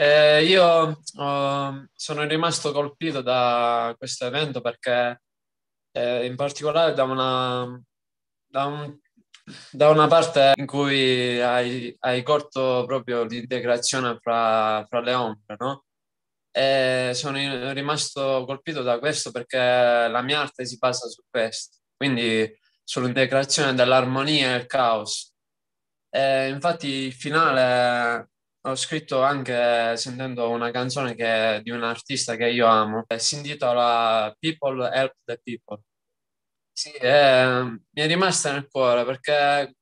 Eh, io oh, sono rimasto colpito da questo evento perché eh, in particolare da una, da, un, da una, parte in cui hai, hai colto proprio l'integrazione fra, fra le ombre, no? E sono rimasto colpito da questo perché la mia arte si basa su questo, quindi sull'integrazione dell'armonia e il caos. E infatti il finale ho scritto anche sentendo una canzone che, di un artista che io amo, si intitola People Help the People. Sì, eh, mi è rimasta nel cuore perché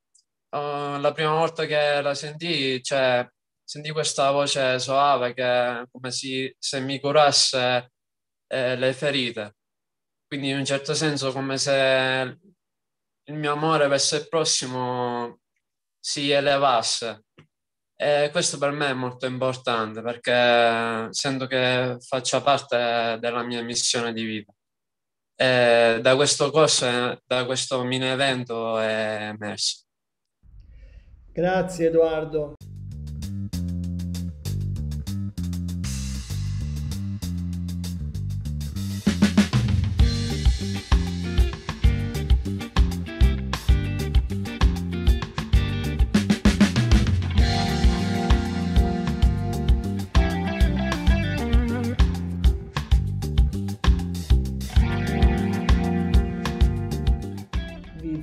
oh, la prima volta che la sentì, cioè, sentì questa voce soave che come si, se mi curasse eh, le ferite. Quindi in un certo senso come se il mio amore verso il prossimo si elevasse. E questo per me è molto importante perché sento che faccia parte della mia missione di vita. E da questo corso, da questo mini evento è emerso. Grazie Edoardo.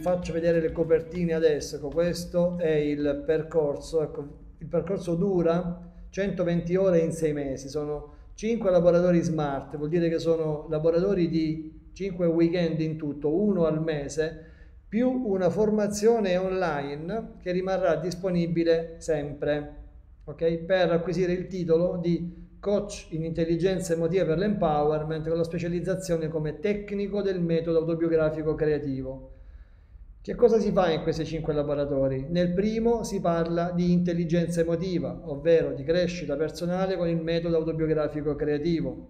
Faccio vedere le copertine adesso, ecco, questo è il percorso, ecco, il percorso dura 120 ore in 6 mesi, sono 5 laboratori smart, vuol dire che sono laboratori di 5 weekend in tutto, uno al mese, più una formazione online che rimarrà disponibile sempre, ok? Per acquisire il titolo di coach in intelligenza emotiva per l'empowerment con la specializzazione come tecnico del metodo autobiografico creativo. Che cosa si fa in questi cinque laboratori? Nel primo si parla di intelligenza emotiva, ovvero di crescita personale con il metodo autobiografico creativo.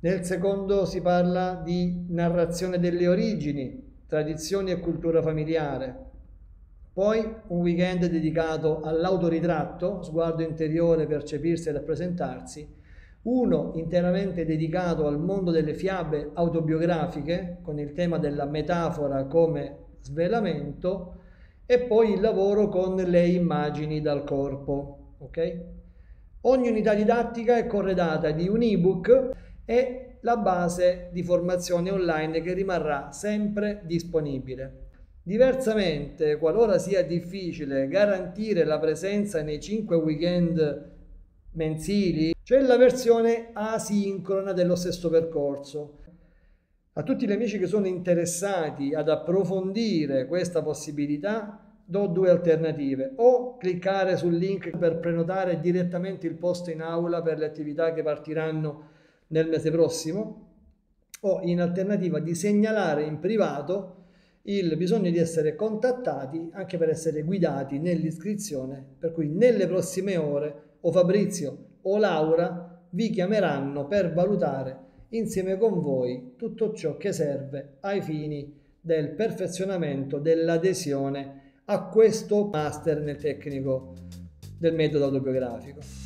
Nel secondo si parla di narrazione delle origini, tradizioni e cultura familiare. Poi un weekend dedicato all'autoritratto, sguardo interiore, percepirsi e rappresentarsi. Uno interamente dedicato al mondo delle fiabe autobiografiche, con il tema della metafora come svelamento e poi il lavoro con le immagini dal corpo. Okay? Ogni unità didattica è corredata di un ebook e la base di formazione online che rimarrà sempre disponibile. Diversamente, qualora sia difficile garantire la presenza nei 5 weekend mensili, c'è la versione asincrona dello stesso percorso a tutti gli amici che sono interessati ad approfondire questa possibilità, do due alternative. O cliccare sul link per prenotare direttamente il posto in aula per le attività che partiranno nel mese prossimo, o in alternativa di segnalare in privato il bisogno di essere contattati anche per essere guidati nell'iscrizione, per cui nelle prossime ore o Fabrizio o Laura vi chiameranno per valutare insieme con voi tutto ciò che serve ai fini del perfezionamento dell'adesione a questo master nel tecnico del metodo autobiografico.